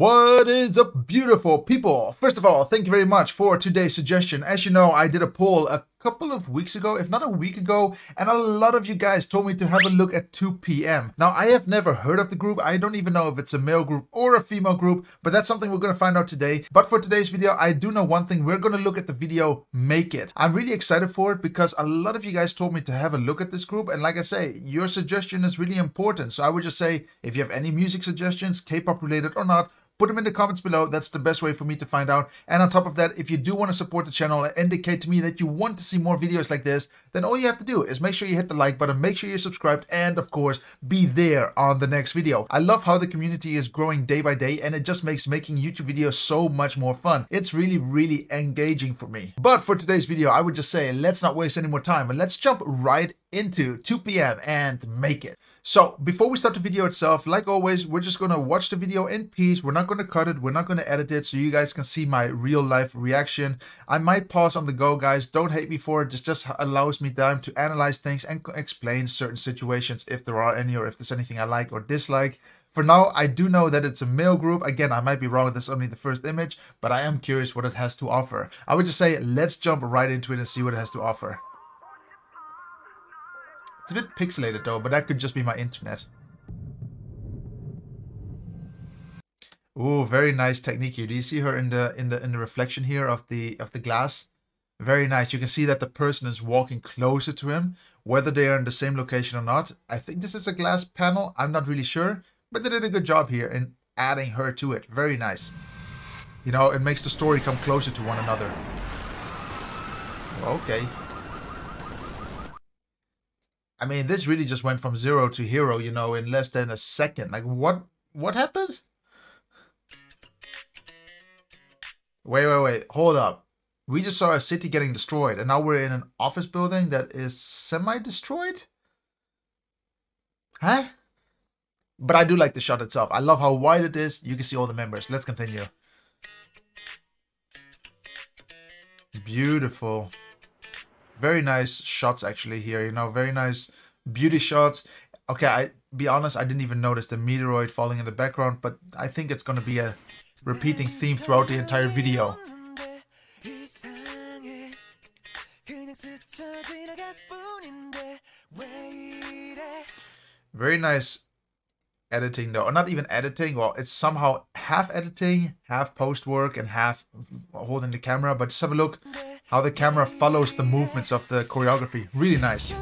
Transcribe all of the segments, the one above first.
What is up, beautiful people? First of all, thank you very much for today's suggestion. As you know, I did a poll a couple of weeks ago, if not a week ago, and a lot of you guys told me to have a look at 2PM Now, I have never heard of the group. I don't even know if it's a male group or a female group, but that's something we're going to find out today. But for today's video, I do know one thing. We're going to look at the video Make It. I'm really excited for it because a lot of you guys told me to have a look at this group. And like I say, your suggestion is really important. So I would just say, if you have any music suggestions, K-pop related or not, put them in the comments below. That's the best way for me to find out. And on top of that, if you do want to support the channel and indicate to me that you want to see more videos like this, then all you have to do is make sure you hit the like button, make sure you're subscribed, and of course, be there on the next video. I love how the community is growing day by day, and it just makes making YouTube videos so much more fun. It's really, really engaging for me. But for today's video, I would just say, let's not waste any more time, and let's jump right into 2PM and make it. So before we start the video itself, like always, we're just going to watch the video in peace. We're not going to cut it. We're not going to edit it so you guys can see my real life reaction. I might pause on the go, guys. Don't hate me for it. This just allows me time to analyze things and explain certain situations if there are any or if there's anything I like or dislike. For now, I do know that it's a male group. Again, I might be wrong. This is only the first image, but I am curious what it has to offer. I would just say, let's jump right into it and see what it has to offer. It's a bit pixelated though, but that could just be my internet. Ooh, very nice technique here. Do you see her in the in the in the reflection here of the of the glass? Very nice. You can see that the person is walking closer to him, whether they are in the same location or not. I think this is a glass panel. I'm not really sure, but they did a good job here in adding her to it. Very nice. You know, it makes the story come closer to one another. Okay. I mean, this really just went from zero to hero, you know, in less than a second. Like, what what happened? Wait, wait, wait. Hold up. We just saw a city getting destroyed, and now we're in an office building that is semi-destroyed? Huh? But I do like the shot itself. I love how wide it is. You can see all the members. Let's continue. Beautiful very nice shots actually here, you know, very nice beauty shots. Okay, I be honest, I didn't even notice the meteoroid falling in the background, but I think it's gonna be a repeating theme throughout the entire video. Very nice editing though, or not even editing, well, it's somehow half editing, half post work, and half holding the camera, but just have a look how the camera follows the movements of the choreography. Really nice.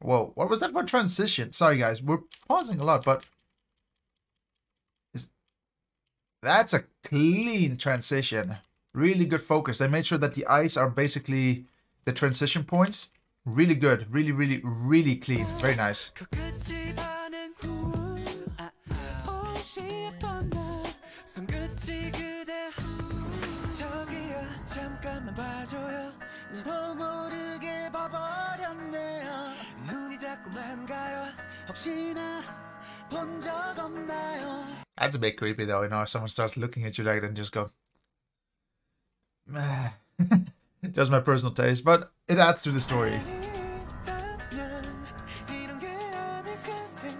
Whoa, what was that for transition? Sorry guys, we're pausing a lot, but is that's a clean transition. Really good focus. They made sure that the eyes are basically the transition points. Really good. Really, really, really clean. Very nice. That's a bit creepy though, you know, if someone starts looking at you like that and just go Just my personal taste, but it adds to the story.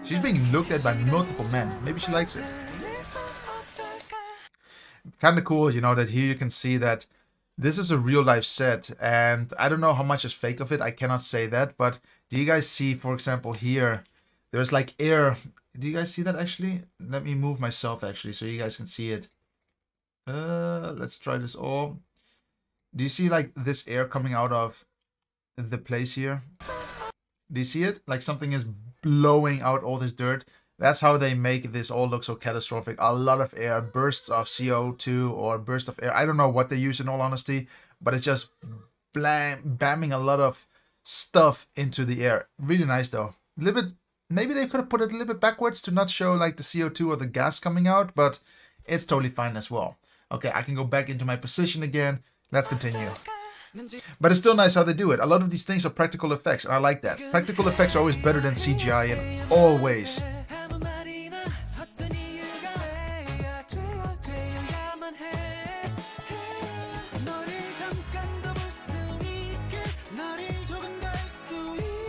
She's being looked at by multiple men. Maybe she likes it. Kind of cool, you know, that here you can see that this is a real life set and I don't know how much is fake of it. I cannot say that, but do you guys see, for example, here, there's like air. Do you guys see that actually? Let me move myself actually so you guys can see it. Uh, let's try this all. Do you see like this air coming out of the place here? Do you see it? Like something is blowing out all this dirt. That's how they make this all look so catastrophic. A lot of air, bursts of CO2 or burst of air. I don't know what they use in all honesty, but it's just blam, bamming a lot of stuff into the air. Really nice though. A little bit, maybe they could have put it a little bit backwards to not show like the CO2 or the gas coming out, but it's totally fine as well. Okay, I can go back into my position again. Let's continue. But it's still nice how they do it. A lot of these things are practical effects, and I like that. Practical effects are always better than CGI in all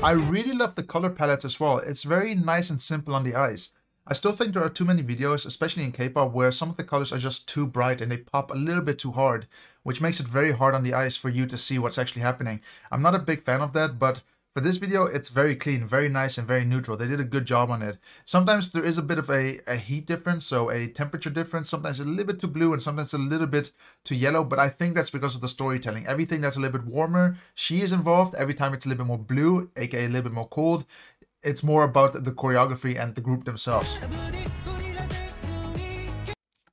I really love the color palettes as well. It's very nice and simple on the eyes. I still think there are too many videos, especially in K-pop, where some of the colors are just too bright and they pop a little bit too hard, which makes it very hard on the eyes for you to see what's actually happening. I'm not a big fan of that, but for this video, it's very clean, very nice, and very neutral. They did a good job on it. Sometimes there is a bit of a, a heat difference, so a temperature difference. Sometimes a little bit too blue and sometimes a little bit too yellow, but I think that's because of the storytelling. Everything that's a little bit warmer, she is involved. Every time it's a little bit more blue, aka a little bit more cold, it's more about the choreography and the group themselves.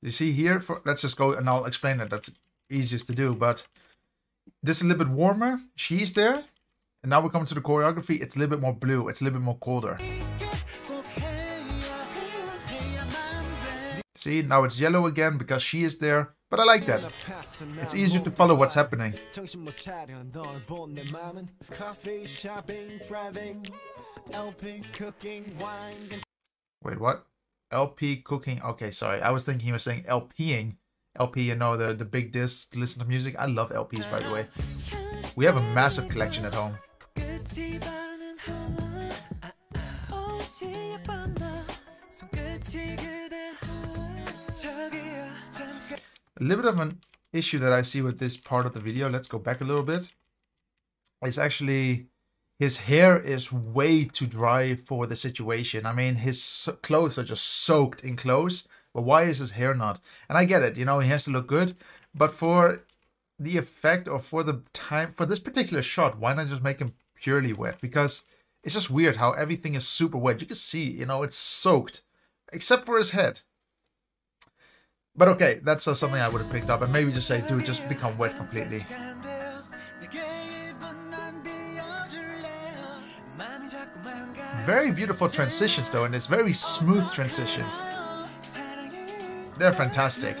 You see here, for, let's just go and I'll explain it. That's easiest to do, but this is a little bit warmer. She's there. And now we're coming to the choreography. It's a little bit more blue. It's a little bit more colder. See, now it's yellow again because she is there. But I like that. It's easier to follow what's happening. Wait, what? LP cooking. Okay, sorry. I was thinking he was saying LPing. LP, you know, the, the big disc, listen to music. I love LPs, by the way. We have a massive collection at home. A little bit of an issue that I see with this part of the video, let's go back a little bit, is actually his hair is way too dry for the situation. I mean, his clothes are just soaked in clothes, but why is his hair not? And I get it, you know, he has to look good, but for the effect or for the time, for this particular shot, why not just make him purely wet because it's just weird how everything is super wet. You can see, you know, it's soaked, except for his head. But okay, that's uh, something I would have picked up and maybe just say, dude, just become wet completely. Very beautiful transitions though, and it's very smooth transitions. They're fantastic.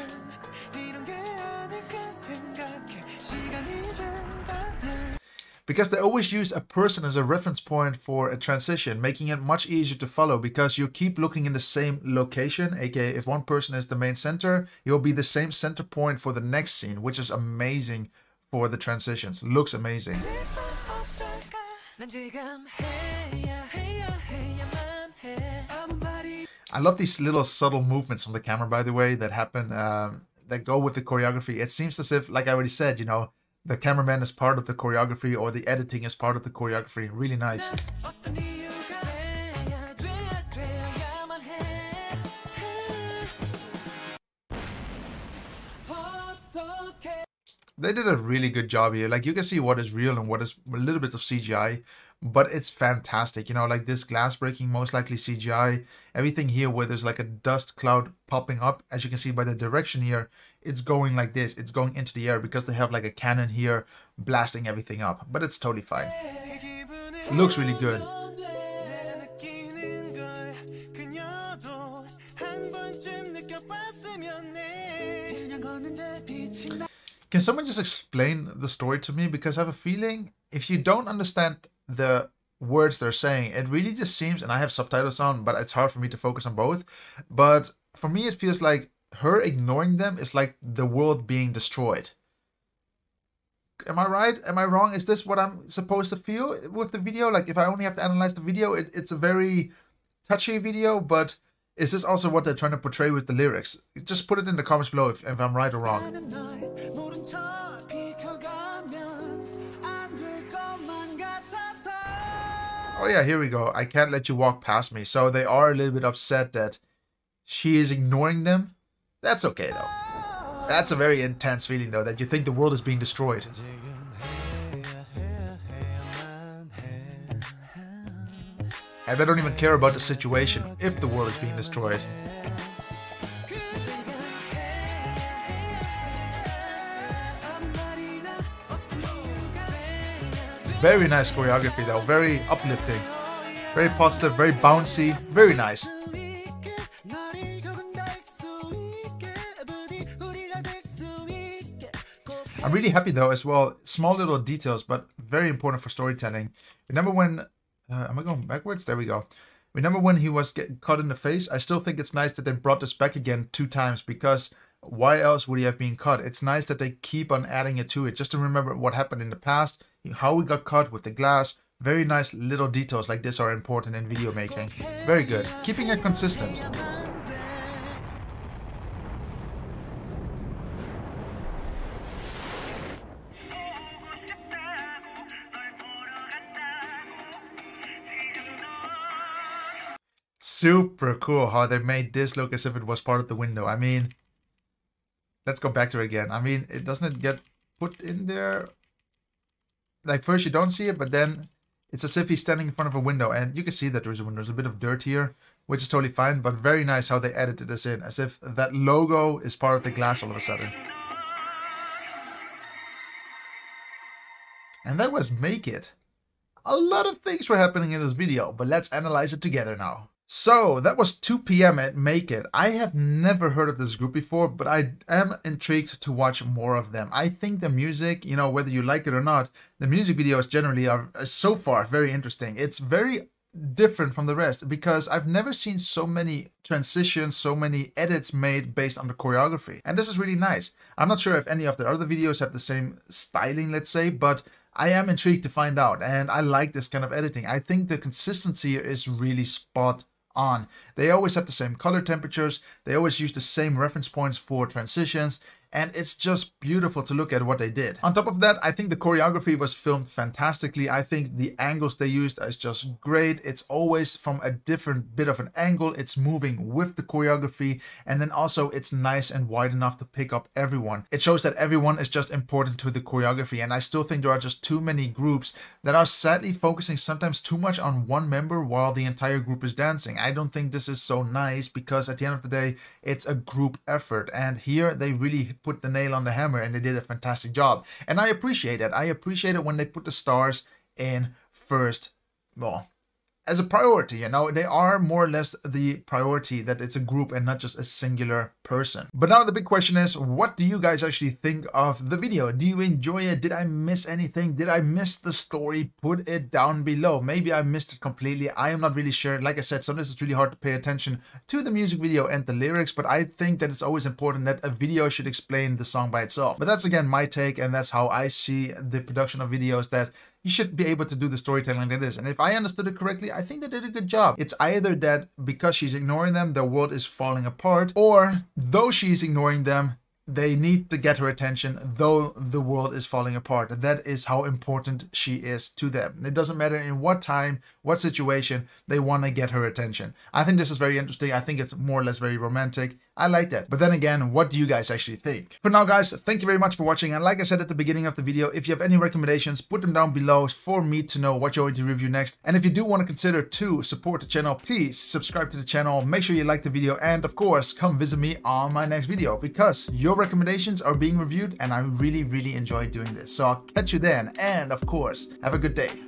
Because they always use a person as a reference point for a transition, making it much easier to follow because you keep looking in the same location, aka if one person is the main center, it will be the same center point for the next scene, which is amazing for the transitions. Looks amazing. I love these little subtle movements from the camera, by the way, that happen, um, that go with the choreography. It seems as if, like I already said, you know, the cameraman is part of the choreography or the editing is part of the choreography. Really nice. They did a really good job here. Like you can see what is real and what is a little bit of CGI but it's fantastic. You know, like this glass breaking, most likely CGI. Everything here where there's like a dust cloud popping up, as you can see by the direction here, it's going like this. It's going into the air because they have like a cannon here blasting everything up. But it's totally fine. Looks really good. Can someone just explain the story to me? Because I have a feeling if you don't understand the words they're saying. It really just seems, and I have subtitles on, but it's hard for me to focus on both. But for me, it feels like her ignoring them is like the world being destroyed. Am I right? Am I wrong? Is this what I'm supposed to feel with the video? Like, if I only have to analyze the video, it, it's a very touchy video, but is this also what they're trying to portray with the lyrics? Just put it in the comments below if, if I'm right or wrong. Oh yeah, here we go. I can't let you walk past me. So they are a little bit upset that she is ignoring them. That's okay though. That's a very intense feeling though, that you think the world is being destroyed. And they don't even care about the situation if the world is being destroyed. Very nice choreography though, very uplifting. Very positive, very bouncy, very nice. I'm really happy though as well. Small little details, but very important for storytelling. Remember when, uh, am I going backwards? There we go. Remember when he was getting cut in the face? I still think it's nice that they brought this back again two times because why else would he have been cut? It's nice that they keep on adding it to it just to remember what happened in the past how we got cut with the glass, Very nice little details like this are important in video making. Very good. Keeping it consistent. Super cool how they made this look as if it was part of the window. I mean, let's go back to it again. I mean, it doesn't it get put in there? Like first you don't see it, but then it's as if he's standing in front of a window and you can see that there's a window. There's a bit of dirt here, which is totally fine, but very nice how they edited this in, as if that logo is part of the glass all of a sudden. And that was Make It. A lot of things were happening in this video, but let's analyze it together now. So that was 2PM at Make It. I have never heard of this group before, but I am intrigued to watch more of them. I think the music, you know, whether you like it or not, the music videos generally are so far very interesting. It's very different from the rest because I've never seen so many transitions, so many edits made based on the choreography. And this is really nice. I'm not sure if any of the other videos have the same styling, let's say, but I am intrigued to find out and I like this kind of editing. I think the consistency is really spot on. They always have the same color temperatures, they always use the same reference points for transitions, and it's just beautiful to look at what they did. On top of that, I think the choreography was filmed fantastically. I think the angles they used is just great. It's always from a different bit of an angle. It's moving with the choreography, and then also it's nice and wide enough to pick up everyone. It shows that everyone is just important to the choreography, and I still think there are just too many groups that are sadly focusing sometimes too much on one member while the entire group is dancing. I don't think this is so nice because at the end of the day, it's a group effort, and here they really put the nail on the hammer and they did a fantastic job. And I appreciate it. I appreciate it when they put the stars in first, well, as a priority, you know, they are more or less the priority that it's a group and not just a singular person. But now the big question is, what do you guys actually think of the video? Do you enjoy it? Did I miss anything? Did I miss the story? Put it down below. Maybe I missed it completely. I am not really sure. Like I said, sometimes it's really hard to pay attention to the music video and the lyrics, but I think that it's always important that a video should explain the song by itself. But that's again my take and that's how I see the production of videos that you should be able to do the storytelling that is. And if I understood it correctly, I think they did a good job. It's either that because she's ignoring them, the world is falling apart, or though she's ignoring them, they need to get her attention though the world is falling apart. That is how important she is to them. It doesn't matter in what time what situation they want to get her attention. I think this is very interesting. I think it's more or less very romantic I like that. But then again, what do you guys actually think? For now, guys, thank you very much for watching. And like I said at the beginning of the video, if you have any recommendations, put them down below for me to know what you're going to review next. And if you do want to consider to support the channel, please subscribe to the channel, make sure you like the video, and of course, come visit me on my next video because your recommendations are being reviewed and I really, really enjoy doing this. So I'll catch you then. And of course, have a good day.